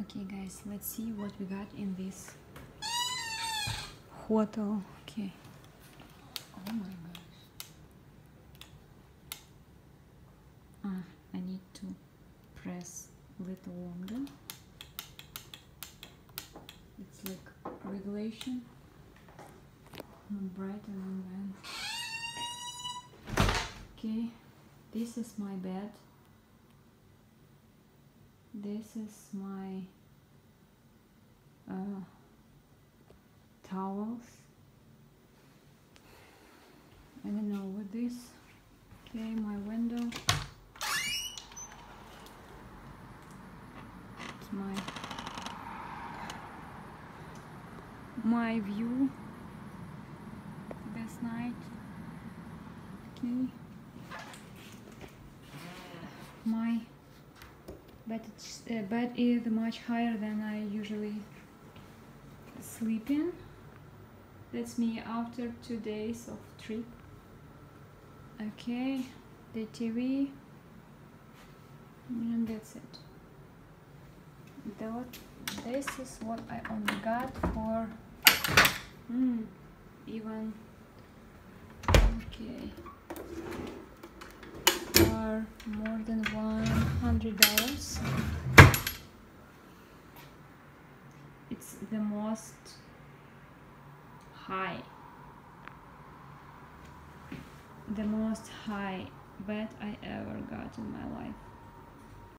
Okay, guys, let's see what we got in this hotel. Okay. Oh my gosh. Ah, I need to press a little longer. It's like regulation. Not brighter than when. Okay, this is my bed. This is my uh, towels. I don't know what this. Okay, my window. It's my my view this night. Okay. My bed, it's, uh, bed is much higher than I usually sleep in. That's me after two days of trip. Okay, the TV, and that's it. That, this is what I only got for mm, even okay for more than one dollars. It's the most high the most high bet I ever got in my life.